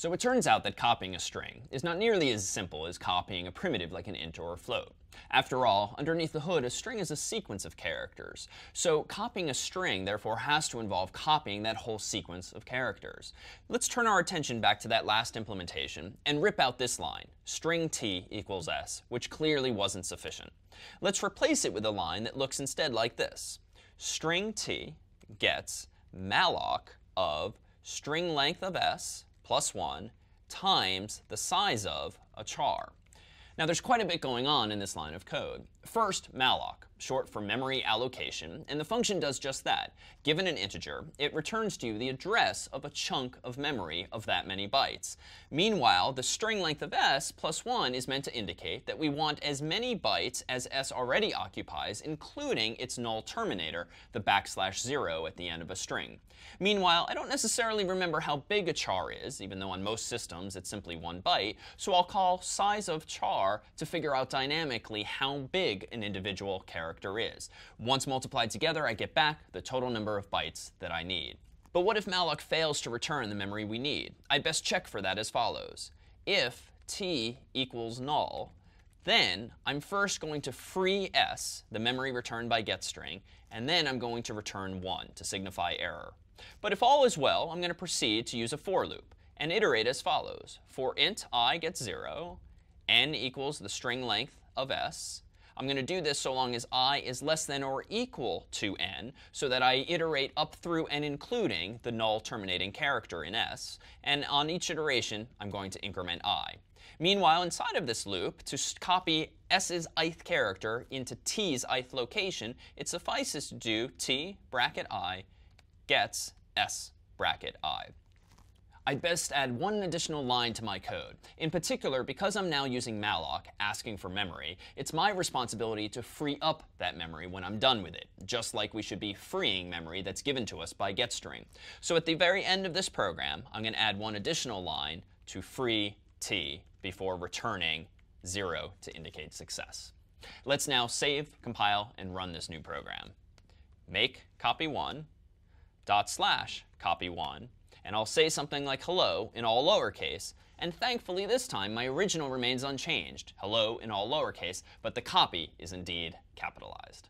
So it turns out that copying a string is not nearly as simple as copying a primitive like an int or a float. After all, underneath the hood, a string is a sequence of characters. So copying a string, therefore, has to involve copying that whole sequence of characters. Let's turn our attention back to that last implementation and rip out this line, string t equals s, which clearly wasn't sufficient. Let's replace it with a line that looks instead like this. String t gets malloc of string length of s plus 1 times the size of a char. Now, there's quite a bit going on in this line of code. First, malloc, short for memory allocation, and the function does just that. Given an integer, it returns to you the address of a chunk of memory of that many bytes. Meanwhile, the string length of s plus 1 is meant to indicate that we want as many bytes as s already occupies, including its null terminator, the backslash 0 at the end of a string. Meanwhile, I don't necessarily remember how big a char is, even though on most systems it's simply one byte, so I'll call size of char to figure out dynamically how big an individual character is. Once multiplied together, I get back the total number of bytes that I need. But what if malloc fails to return the memory we need? I'd best check for that as follows. If t equals null, then I'm first going to free s, the memory returned by getString, and then I'm going to return 1 to signify error. But if all is well, I'm going to proceed to use a for loop and iterate as follows. For int i gets 0, n equals the string length of s. I'm going to do this so long as i is less than or equal to n, so that I iterate up through and including the null terminating character in s. And on each iteration, I'm going to increment i. Meanwhile, inside of this loop, to copy s's ith character into t's ith location, it suffices to do t bracket i gets s bracket i. I'd best add one additional line to my code. In particular, because I'm now using malloc, asking for memory, it's my responsibility to free up that memory when I'm done with it, just like we should be freeing memory that's given to us by getString. So at the very end of this program, I'm going to add one additional line to free t before returning 0 to indicate success. Let's now save, compile, and run this new program. Make copy1 dot slash copy1. And I'll say something like hello in all lowercase. And thankfully, this time, my original remains unchanged, hello in all lowercase, but the copy is indeed capitalized.